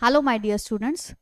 Hello my dear students.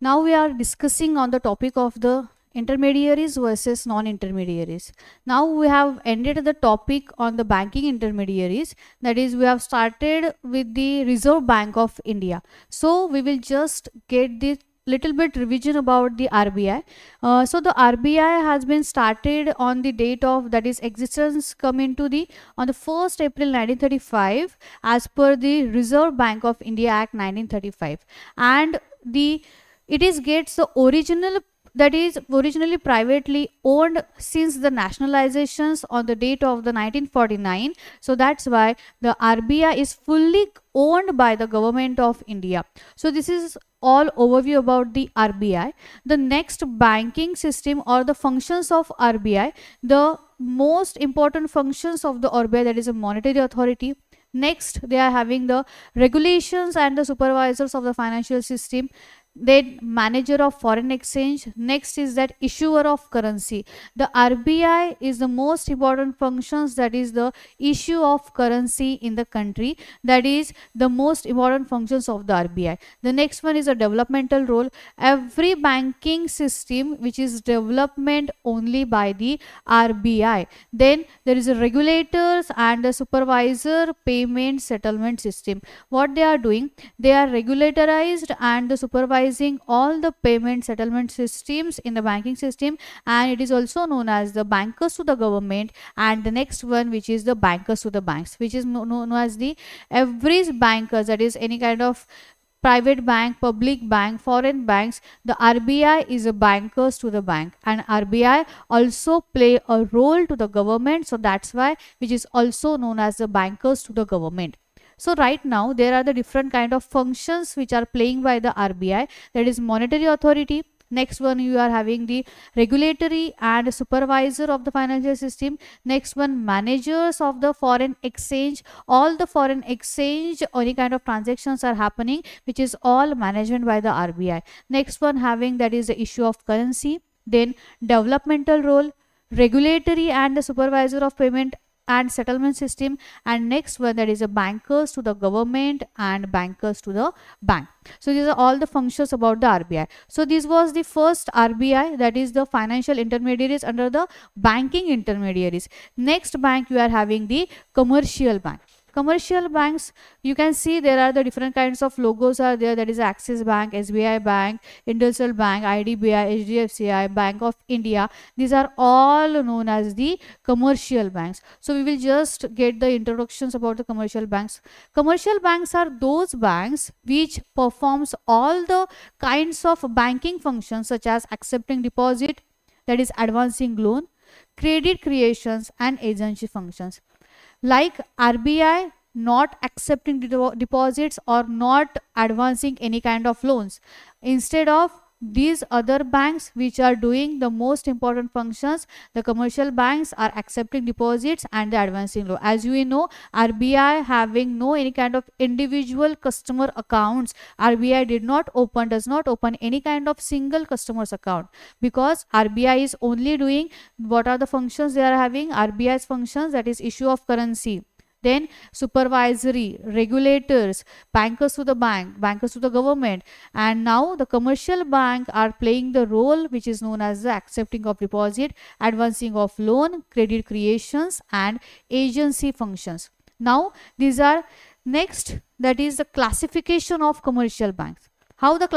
Now we are discussing on the topic of the intermediaries versus non-intermediaries. Now we have ended the topic on the banking intermediaries that is we have started with the Reserve Bank of India. So we will just get the little bit revision about the RBI. Uh, so the RBI has been started on the date of that is existence come into the on the 1st April 1935 as per the Reserve Bank of India Act 1935 and the it is gets the original that is originally privately owned since the nationalizations on the date of the 1949 so that's why the RBI is fully owned by the government of India. So this is all overview about the RBI the next banking system or the functions of RBI the most important functions of the RBI that is a monetary authority. Next they are having the regulations and the supervisors of the financial system then manager of foreign exchange. Next is that issuer of currency. The rbi is the most important functions that is the issue of currency in the country. That is the most important functions of the rbi the next one is a developmental role. Every banking system which is development only by the rbi then there is a regulators and a supervisor payment settlement system. What they are doing? They are regulatorized and the supervisor supervising all the payment settlement systems in the banking system and it is also known as the bankers to the government and the next one which is the bankers to the banks which is known as the every bankers that is any kind of private bank, public bank, foreign banks, the RBI is a bankers to the bank and RBI also play a role to the government. So that's why which is also known as the bankers to the government. So right now there are the different kind of functions which are playing by the RBI that is monetary authority. Next one you are having the regulatory and supervisor of the financial system. Next one managers of the foreign exchange. All the foreign exchange any kind of transactions are happening which is all management by the RBI. Next one having that is the issue of currency. Then developmental role regulatory and the supervisor of payment and settlement system and next one that is a bankers to the government and bankers to the bank. So these are all the functions about the RBI so this was the first RBI that is the financial intermediaries under the banking intermediaries. Next bank you are having the commercial bank commercial banks you can see there are the different kinds of logos are there. That is axis bank sbi bank IndusInd bank idbi hdfci bank of india. These are all known as the commercial banks. So we will just get the introductions about the commercial banks. Commercial banks are those banks which performs all the kinds of banking functions such as accepting deposit that is advancing loan credit creations and agency functions like RBI not accepting deposits or not advancing any kind of loans. Instead of these other banks which are doing the most important functions the commercial banks are accepting deposits and the advancing loan. As you know rbi having no any kind of individual customer accounts rbi did not open does not open any kind of single customers account. Because rbi is only doing what are the functions they are having? Rbi's functions that is issue of currency then supervisory regulators bankers to the bank bankers to the government. And now the commercial bank are playing the role which is known as the accepting of deposit advancing of loan credit creations and agency functions. Now these are next that is the classification of commercial banks. How the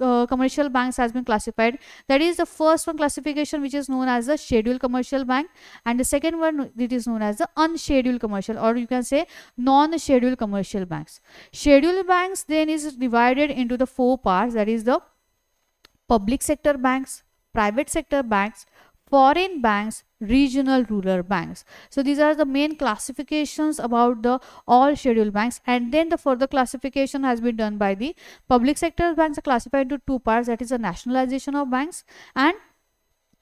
uh, commercial banks has been classified. That is the first one classification which is known as the scheduled commercial bank and the second one it is known as the unscheduled commercial or you can say non-scheduled commercial banks. Scheduled banks then is divided into the four parts. That is the public sector banks private sector banks foreign banks regional rural banks. So these are the main classifications about the all scheduled banks. And then the further classification has been done by the public sector banks are classified into two parts that is the nationalization of banks and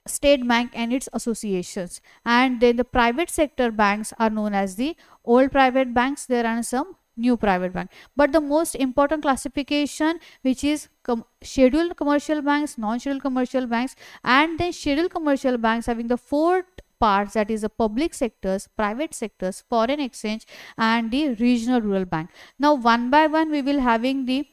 state bank and its associations. And then the private sector banks are known as the old private banks. There are some new private bank but the most important classification which is com scheduled commercial banks non-scheduled commercial banks and then scheduled commercial banks having the four parts that is the public sectors, private sectors, foreign exchange and the regional rural bank. Now one by one we will having the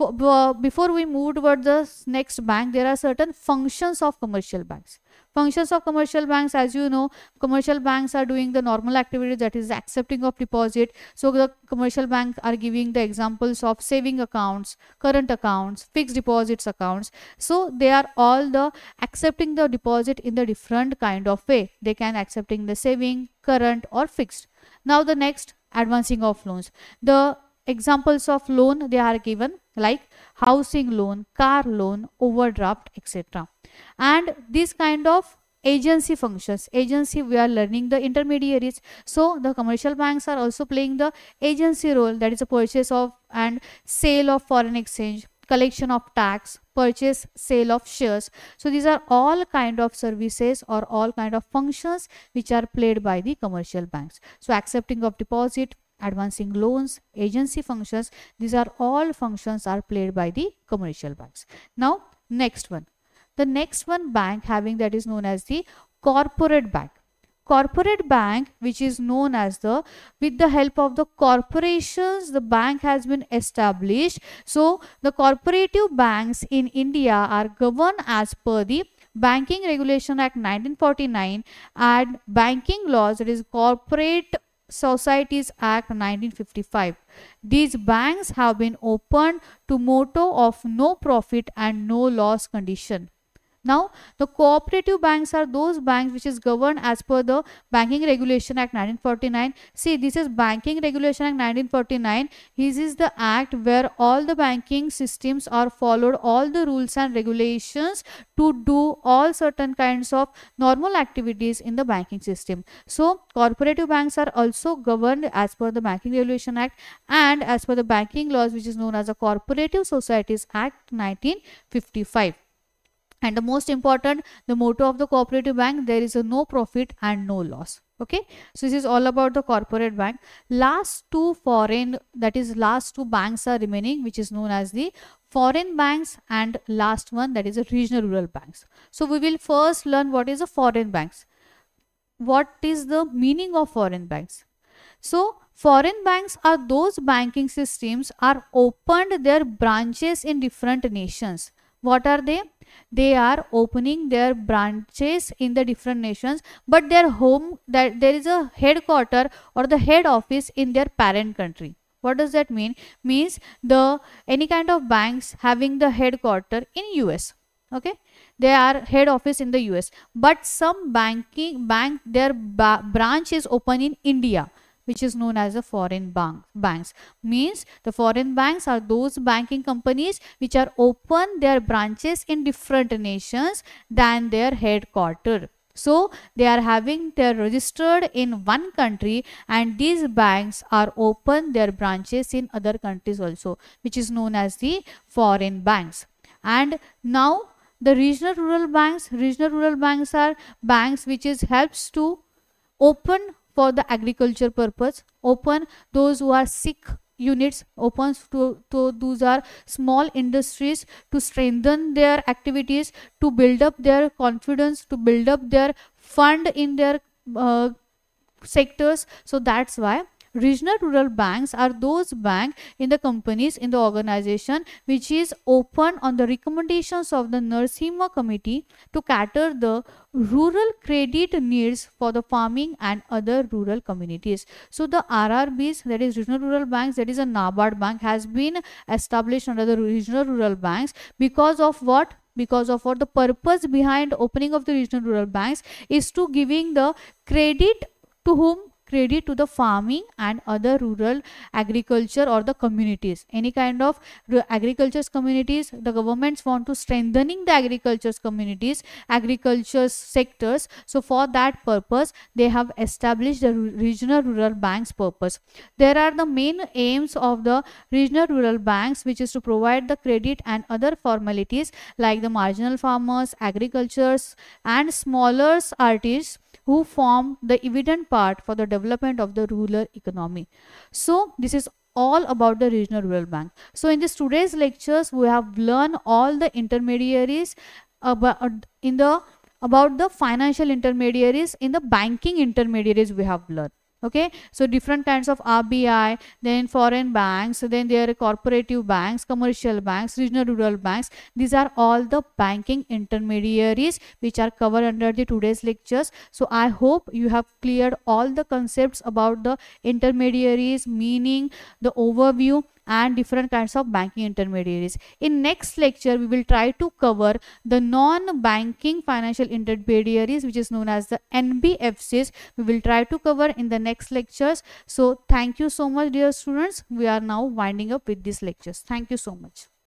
uh, before we move toward the next bank there are certain functions of commercial banks functions of commercial banks as you know commercial banks are doing the normal activity that is accepting of deposit. So the commercial bank are giving the examples of saving accounts current accounts fixed deposits accounts. So they are all the accepting the deposit in the different kind of way. They can accepting the saving current or fixed. Now the next advancing of loans. The examples of loan they are given like housing loan car loan overdraft etc and this kind of agency functions agency we are learning the intermediaries so the commercial banks are also playing the agency role that is a purchase of and sale of foreign exchange collection of tax purchase sale of shares so these are all kind of services or all kind of functions which are played by the commercial banks so accepting of deposit advancing loans, agency functions. These are all functions are played by the commercial banks. Now, next one. The next one bank having that is known as the corporate bank. Corporate bank which is known as the with the help of the corporations the bank has been established. So the cooperative banks in India are governed as per the Banking Regulation Act 1949 and banking laws that is corporate Societies Act 1955. These banks have been opened to motto of no profit and no loss condition. Now, the cooperative banks are those banks which is governed as per the Banking Regulation Act 1949. See, this is Banking Regulation Act 1949. This is the act where all the banking systems are followed, all the rules and regulations to do all certain kinds of normal activities in the banking system. So, cooperative banks are also governed as per the Banking Regulation Act and as per the banking laws which is known as the Cooperative Societies Act 1955 and the most important the motto of the cooperative bank there is a no profit and no loss. Okay? So this is all about the corporate bank. Last two foreign that is last two banks are remaining which is known as the foreign banks and last one that is a regional rural banks. So we will first learn what is a foreign banks. What is the meaning of foreign banks? So foreign banks are those banking systems are opened their branches in different nations. What are they they are opening their branches in the different nations but their home that there is a headquarter or the head office in their parent country. What does that mean? Means the any kind of banks having the headquarter in us okay? They are head office in the us but some banking bank their branch is open in india which is known as the foreign bank banks. Means the foreign banks are those banking companies which are open their branches in different nations than their headquarter. So they are having their registered in one country and these banks are open their branches in other countries also which is known as the foreign banks. And now the regional rural banks regional rural banks are banks which is helps to open for the agriculture purpose open those who are sick units opens to, to those are small industries to strengthen their activities to build up their confidence to build up their fund in their uh, sectors. So that's why Regional rural banks are those banks in the companies in the organization which is open on the recommendations of the Narasimha committee to cater the rural credit needs for the farming and other rural communities. So the RRBs that is regional rural banks that is a NABARD bank has been established under the regional rural banks because of what? because of what the purpose behind opening of the regional rural banks is to giving the credit to whom credit to the farming and other rural agriculture or the communities. Any kind of agriculture's communities the governments want to strengthening the agriculture's communities agriculture sectors. So for that purpose they have established the regional rural banks purpose. There are the main aims of the regional rural banks which is to provide the credit and other formalities like the marginal farmers agricultures and smaller artists who form the evident part for the development of the rural economy. So this is all about the regional rural bank. So in this today's lectures, we have learned all the intermediaries about, in the about the financial intermediaries in the banking intermediaries we have learned okay? So different kinds of rbi then foreign banks then there are corporative banks commercial banks regional rural banks. These are all the banking intermediaries which are covered under the today's lectures. So i hope you have cleared all the concepts about the intermediaries meaning the overview and different kinds of banking intermediaries. In next lecture, we will try to cover the non-banking financial intermediaries which is known as the NBFCs. We will try to cover in the next lectures. So thank you so much dear students. We are now winding up with these lectures. Thank you so much.